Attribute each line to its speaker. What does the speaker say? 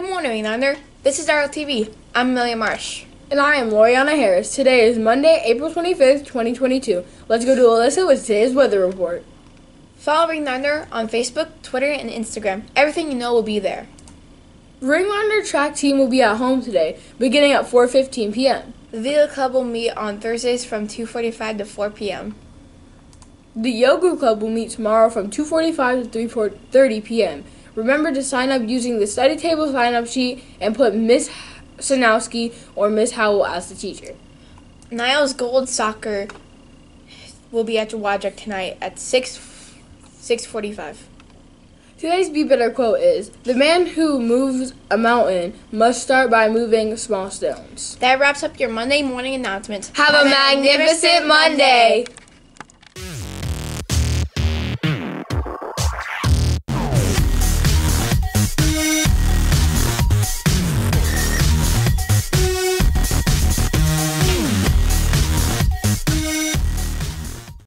Speaker 1: morning, Thunder. This is RLTV. I'm Amelia Marsh.
Speaker 2: And I am Loriana Harris. Today is Monday, April 25th, 2022. Let's go to Alyssa with today's weather report.
Speaker 1: Follow Ring Thunder on Facebook, Twitter, and Instagram. Everything you know will be there.
Speaker 2: Ringlander track team will be at home today, beginning at 4:15 p.m.
Speaker 1: The Vila Club will meet on Thursdays from 2:45 to 4 p.m.
Speaker 2: The Yoga Club will meet tomorrow from 2:45 to 3:30 p.m. Remember to sign up using the study table sign-up sheet and put Miss Sanowski or Miss Howell as the teacher.
Speaker 1: Niles Gold Soccer will be at the Jawadrak tonight at 6 6:45.
Speaker 2: Today's Be Better quote is The man who moves a mountain must start by moving small stones.
Speaker 1: That wraps up your Monday morning announcements.
Speaker 2: Have a magnificent Monday.